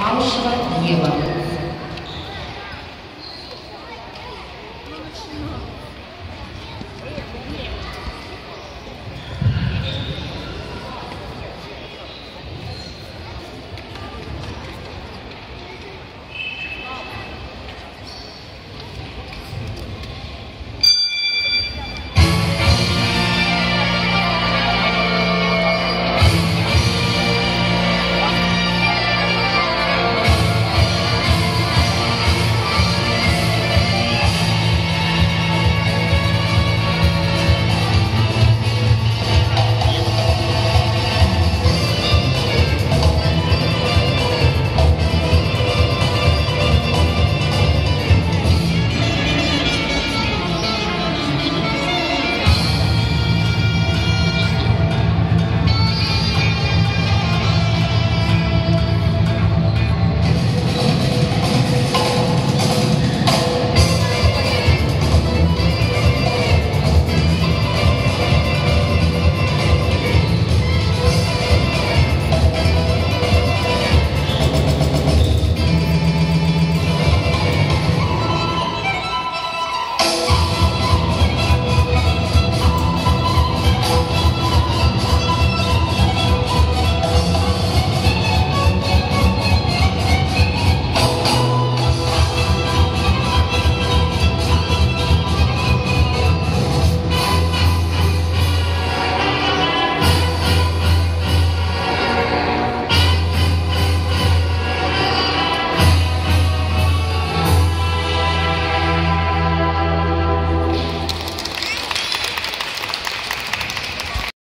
Малышева Ева.